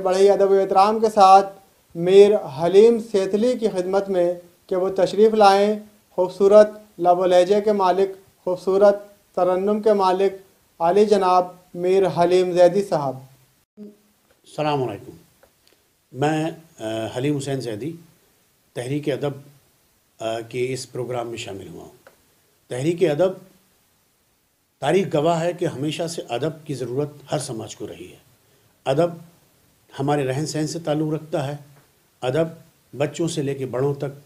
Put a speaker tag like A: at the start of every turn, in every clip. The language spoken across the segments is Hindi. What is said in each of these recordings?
A: बड़े अदब एहतराम के साथ मीर हलीम सेतली की खिदमत में कि वो तशरीफ़ लाएँ, खूबसूरत लब लहजे के मालिक, खूबसूरत तरन्नम के मालिक, आली जनाब मीर हलीम जैदी साहब।
B: अलैक्म। मैं हलीम हुसैन जैदी, तहरीक अदब के इस प्रोग्राम में शामिल हुआ हूँ। तहरीक अदब, तारीख गवाह है कि हमेशा से अदब की ज़रूरत हर समाज को रही है। अदब हमारे रहन सहन से ताल्लुक़ रखता है, अदब बच्चों से लेके बड़ों तक,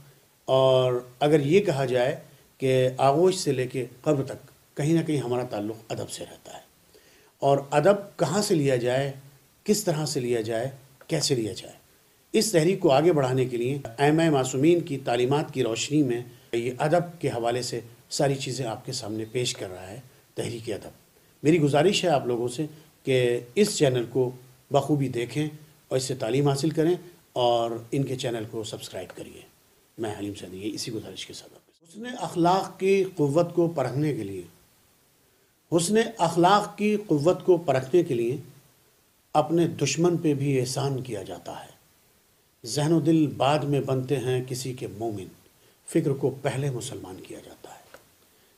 B: और अगर ये कहा जाए कि आगोश से लेके कब्र तक कहीं ना कहीं हमारा ताल्लुक़ अदब से रहता है। और अदब कहाँ से लिया जाए, किस तरह से लिया जाए, कैसे लिया जाए, इस तहरीक को आगे बढ़ाने के लिए एम मासूमीन की तालीमत की रोशनी में ये अदब के हवाले से सारी चीज़ें आपके सामने पेश कर रहा है तहरीक अदब। मेरी गुजारिश है आप लोगों से कि इस चैनल को बखूबी देखें और इससे तालीम हासिल करें और इनके चैनल को सब्सक्राइब करिए। मैं हलीम सदी इसी गुजारिश के साथ उसने अखलाक की क़वत को परखने के लिए उसने अखलाक की क़वत को परखने के लिए अपने दुश्मन पे भी एहसान किया जाता है। जहन दिल बाद में बनते हैं किसी के मोमिन। फ़िक्र को पहले मुसलमान किया जाता है।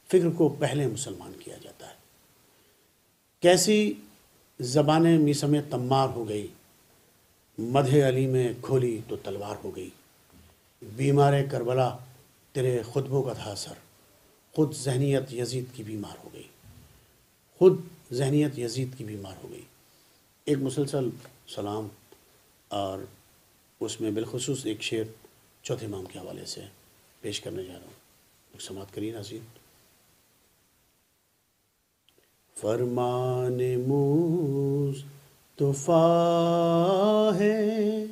B: फ़िक्र को पहले मुसलमान किया जाता है। कैसी ज़बान मीसम तम्मार हो गई। मध अली में खोली तो तलवार हो गई। बीमार करबला तेरे खुतबों का था असर। ख़ुद जहनीत यजीद की बीमार हो गई। ख़ुद जहनीत यजीद की बीमार हो गई। एक मुसलसल सलाम और उसमें बिलखसूस एक शेर चौथे इमाम के हवाले से पेश करने जा रहा हूँ। समात करिए नाजीन फरमान मूस तुफा है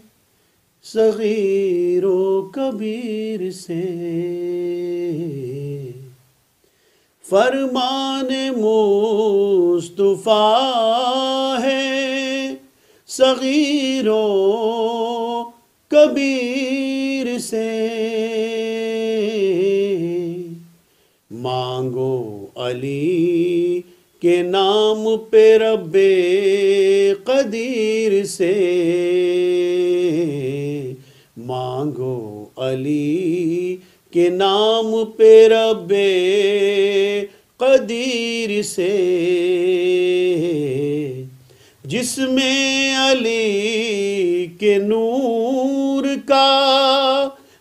B: सगीरो कबीर से। फरमान मुस्तफ़ा है सगीरो कबीर से। मांगो अली के नाम पे रबे कदीर से मांगो अली के नाम पे रबे कदीर से। जिसमें अली के नूर का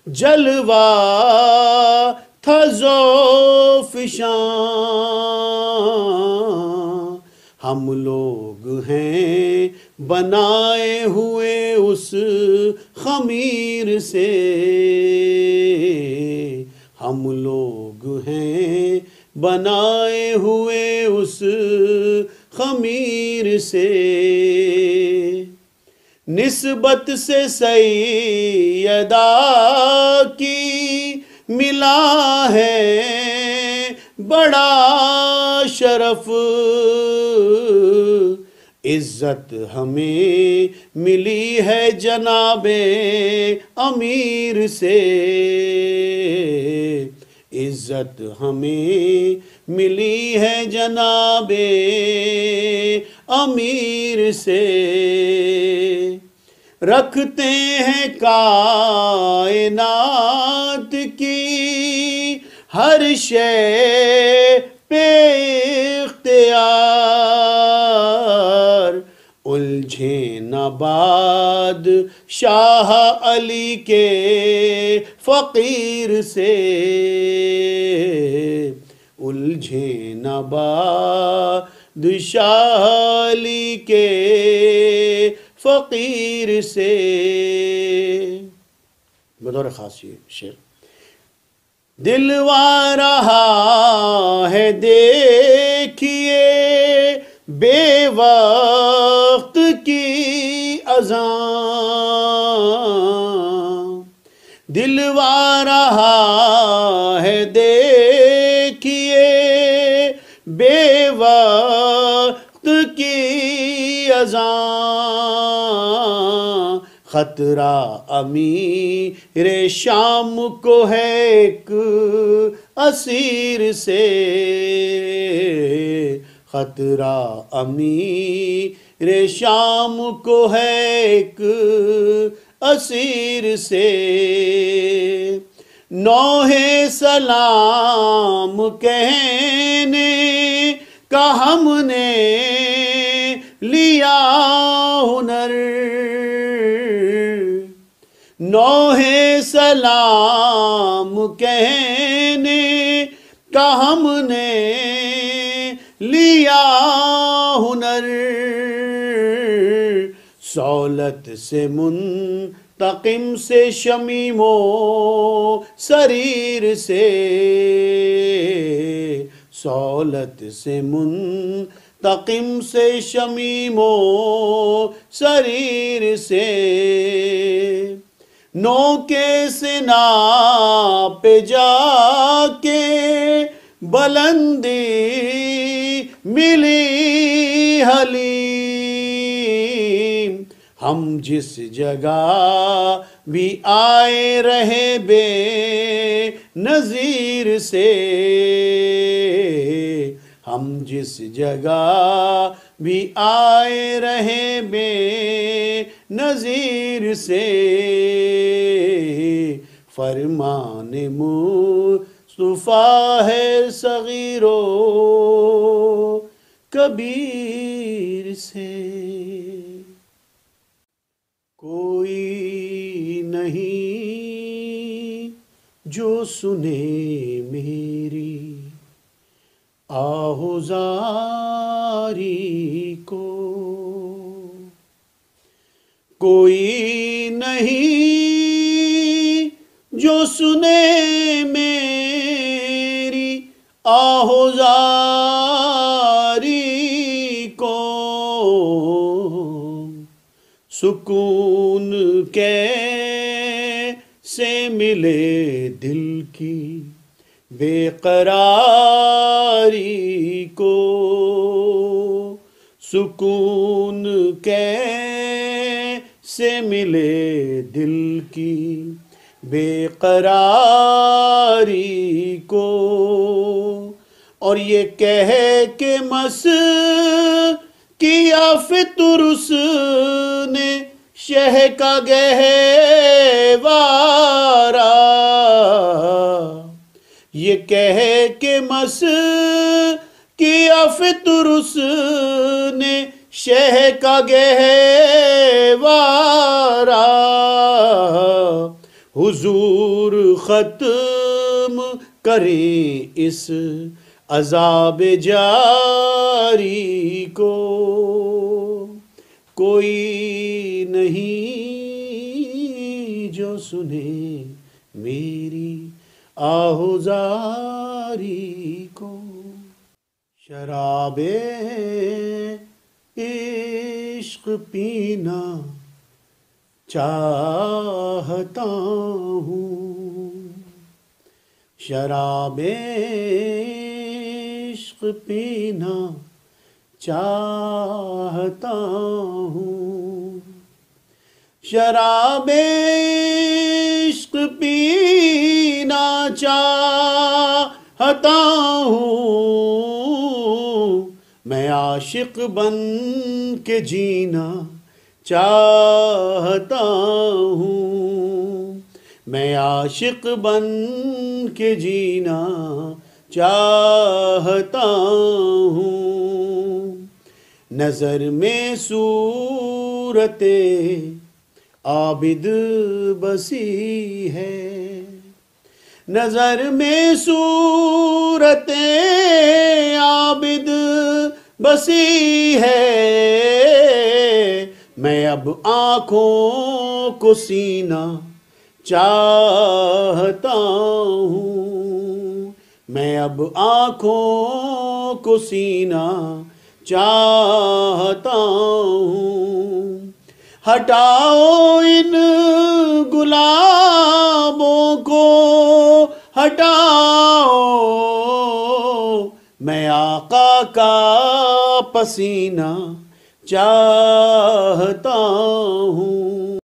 B: जलवा था जोफिशां हम लोग हैं। बनाए हुए उस खमीर से। हम लोग हैं। बनाए हुए उस खमीर से। निस्बत से सैयदा की मिला है बड़ा शरफ। इज़्ज़त हमें मिली है जनाबे अमीर से। इज़्ज़त हमें मिली है जनाबे अमीर से। रखते हैं कायनात की हर शे पे इख्तियार। उलझे नबाद शाह अली के फ़कीर से। उलझे नबाद शाह अली के फ़कीर से। बतौर ख़ास ये शेर। दिलवा रहा है, देखिए बेवक्त की अजान। दिलवा रहा है देखिए, बेवक्त की अजान। खतरा अमीर शाम को है एक असीर से। खतरा अमीर रे शाम को है एक असीर से। नौहे सलाम कहने का हमने लिया हुनर। नौहे सलाम कहने का हमने लिया हुनर। सौलत से मुंतकिम से शमीमो शरीर से। सौलत से मुंतकिम से शमीमो शरीर से। नौके से पे जाके बुलंदी मिली हलीम हम जिस जगह भी आए रहे बे नज़ीर से, हम जिस जगह भी आए रहे बे नज़ीर से, फरमान मुस्तफ़ा है सगीरो कबीर से। जो सुने मेरी आहुजारी को। कोई नहीं जो सुने मेरी आहुजारी को। सुकून कैसे मिले दिल की बेकरारी को। सुकून कैसे मिले दिल की बेकरारी को? और ये कह के मस किया फितुरुस ने शह का गहवारा। ये कह के मस किया फितुरुस ने शह का गहवारा। हुजूर ख़त्म करें इस अजाब जारी को। सुने मेरी आहुजारी को शराबे इश्क पीना चाहता हूँ। शराबे इश्क पीना चाहता हूँ। शराबे इश्क पीना चाहता हूँ। मैं आशिक बन के जीना चाहता हूँ। मैं आशिक बन के जीना चाहता हूँ। नज़र में सूरते आबिद बसी है। नज़र में सूरत आबिद बसी है। मैं अब आँखों को सीना चाहता हूँ। मैं अब आँखों को सीना चाहता हूँ। हटाओ इन गुलाबों को हटाओ। मैं आका का पसीना चाहता हूँ।